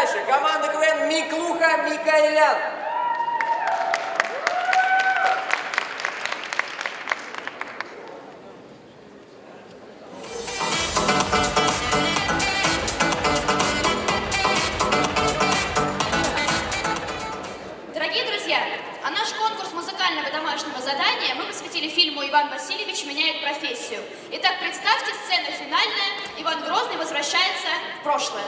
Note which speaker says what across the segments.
Speaker 1: дальше. Команда КВН Миклуха Микаэлян.
Speaker 2: Дорогие друзья, а наш конкурс музыкального домашнего задания мы посвятили фильму «Иван Васильевич меняет профессию». Итак, представьте, сцена финальная. Иван Грозный возвращается в прошлое.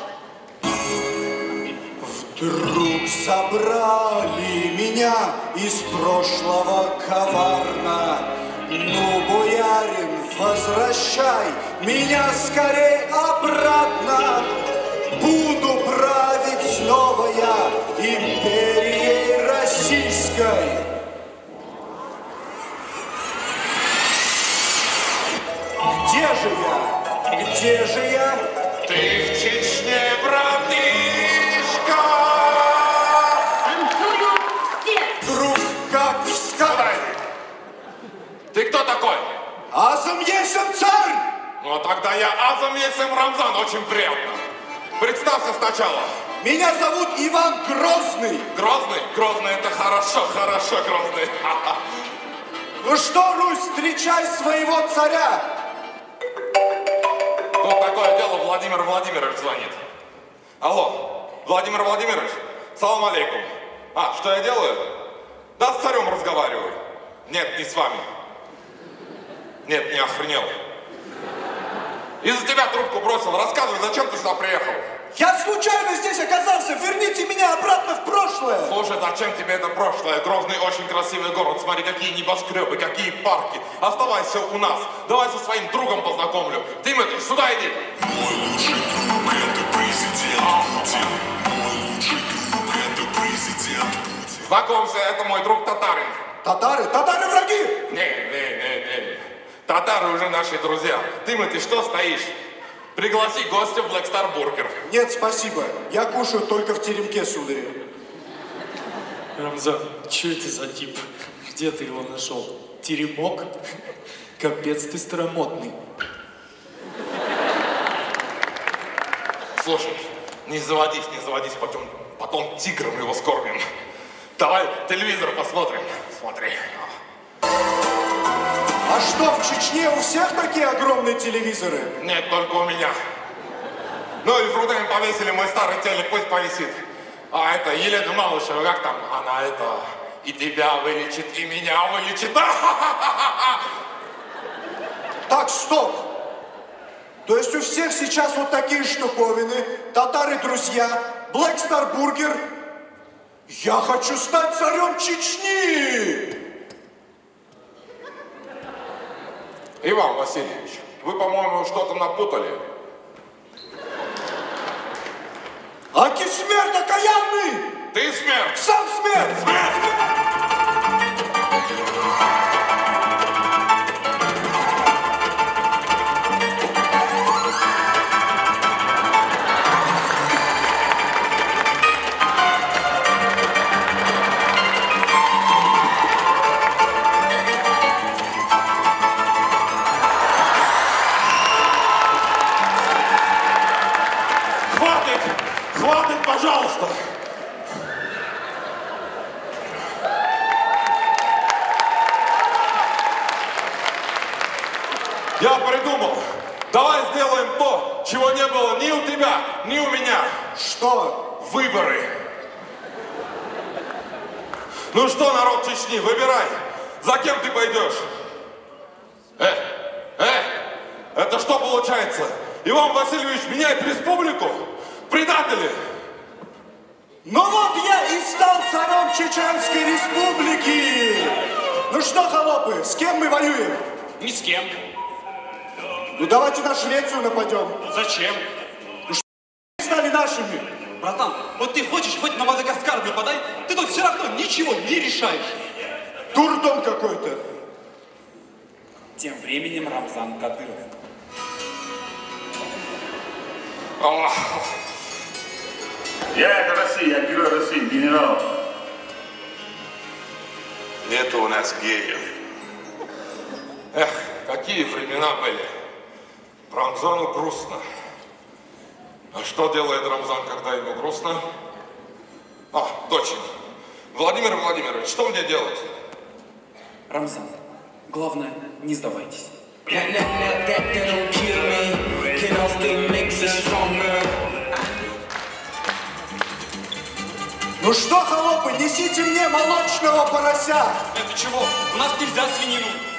Speaker 3: Вдруг забрали меня из прошлого коварно. Ну, боярин, возвращай меня скорей обратно. Буду править снова я империей российской. Где же я? Где же я?
Speaker 4: Ты в Чечне, братишка!
Speaker 3: Азам есем царь!
Speaker 4: Ну, тогда я Азам Есем Рамзан, очень приятно. Представься сначала.
Speaker 3: Меня зовут Иван Грозный.
Speaker 4: Грозный? Грозный, это хорошо, хорошо, Грозный.
Speaker 3: Ну что, Русь, встречай своего царя.
Speaker 4: Тут такое дело, Владимир Владимирович звонит. Алло, Владимир Владимирович, салам алейкум. А, что я делаю? Да, с царем разговариваю. Нет, не с вами. Нет, не охренел. Из-за тебя трубку бросил. Рассказывай, зачем ты сюда приехал?
Speaker 3: Я случайно здесь оказался. Верните меня обратно в прошлое.
Speaker 4: Слушай, зачем тебе это прошлое? Грозный очень красивый город. Смотри, какие небоскребы, какие парки. Оставайся у нас. Давай со своим другом познакомлю. Тимати, сюда иди. Знакомься, это мой друг татарин.
Speaker 3: Татары, татары враги.
Speaker 4: Не, не. Татары уже наши друзья. Тимати, что стоишь? Пригласи гостя в Black Star Burger.
Speaker 3: Нет, спасибо. Я кушаю только в теремке, сударь.
Speaker 5: Рамзан, что это за тип? Где ты его нашел? Теремок? Капец ты старомодный.
Speaker 4: Слушай, не заводись, не заводись, потом, потом тигром его скормим. Давай телевизор посмотрим. Смотри.
Speaker 3: А что, в Чечне у всех такие огромные телевизоры?
Speaker 4: Нет, только у меня. Ну и фрутами повесили мой старый телек, пусть повисит. А это Елена Малышева, как там? Она это и тебя вылечит, и меня вылечит.
Speaker 3: Так, стоп. То есть у всех сейчас вот такие штуковины, татары друзья, Black Star Burger. Я хочу стать царем Чечни!
Speaker 4: Иван Васильевич, вы, по-моему, что-то напутали.
Speaker 3: Аки смерть окаянный!
Speaker 4: Ты смерть!
Speaker 3: Сам смерть!
Speaker 4: Хватит! Я придумал. Давай сделаем то, чего не было ни у тебя, ни у меня.
Speaker 3: Что?
Speaker 4: Выборы. Ну что, народ Чечни, выбирай. За кем ты пойдешь? Э, э, это что получается? Иван Васильевич меняет республику? Предатели!
Speaker 3: Ну вот я и стал царем Чеченской республики! Ну что, холопы, с кем мы воюем?
Speaker 5: Ни с кем.
Speaker 3: Ну давайте на Швецию нападем.
Speaker 5: Зачем?
Speaker 3: Стали нашими.
Speaker 6: Братан, вот ты хочешь хоть на Мадагаскар нападай, ты тут все равно ничего не решаешь.
Speaker 3: Дурдом какой-то.
Speaker 5: Тем временем Рамзан Кадыров.
Speaker 4: Ах,
Speaker 7: Я это Россия, я герой России, генерал.
Speaker 4: Нету у нас геев. Эх, какие времена были. Рамзану грустно. А что делает Рамзан, когда ему грустно? А, точно. Владимир Владимирович, что мне делать?
Speaker 8: Рамзан, главное, не сдавайтесь.
Speaker 3: Ну что, холопы, несите мне молочного порося.
Speaker 6: Это чего? У нас нельзя свинину.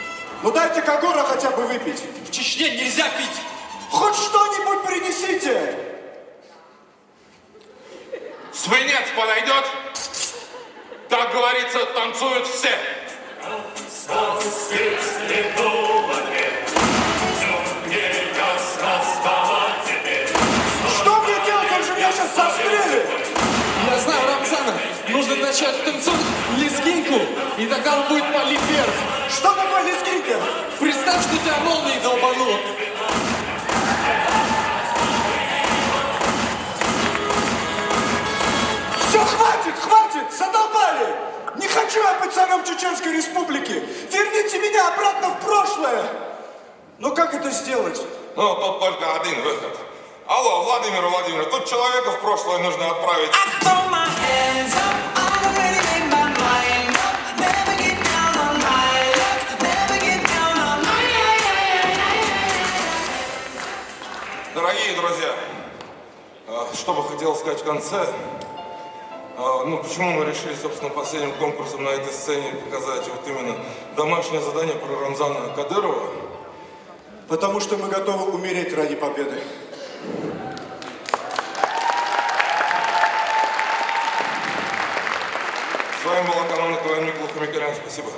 Speaker 3: Ну дайте Кагора хотя бы выпить.
Speaker 6: В Чечне нельзя пить.
Speaker 3: Хоть что-нибудь принесите.
Speaker 4: Свинец подойдет? Так говорится, танцуют все.
Speaker 5: Нужно начать танцевать лезгинку, и тогда он будет палить вверх.
Speaker 3: Что такое лезгинка?
Speaker 5: Представь, что тебя молнией долбануло.
Speaker 3: Все, хватит, хватит, задолбали. Не хочу я быть царем Чеченской Республики. Верните меня обратно в прошлое. Но как это сделать?
Speaker 4: Ну, тут только один выход. Алло, Владимир Владимирович, тут человека в прошлое нужно отправить.
Speaker 9: I throw my hands up,
Speaker 4: Дорогие друзья, а, что бы хотел сказать в конце, а, ну, почему мы решили, собственно, последним конкурсом на этой сцене показать вот именно домашнее задание про Рамзана Кадырова?
Speaker 3: Потому что мы готовы умереть ради победы.
Speaker 4: С вами была команда КВН Миклуха. Спасибо.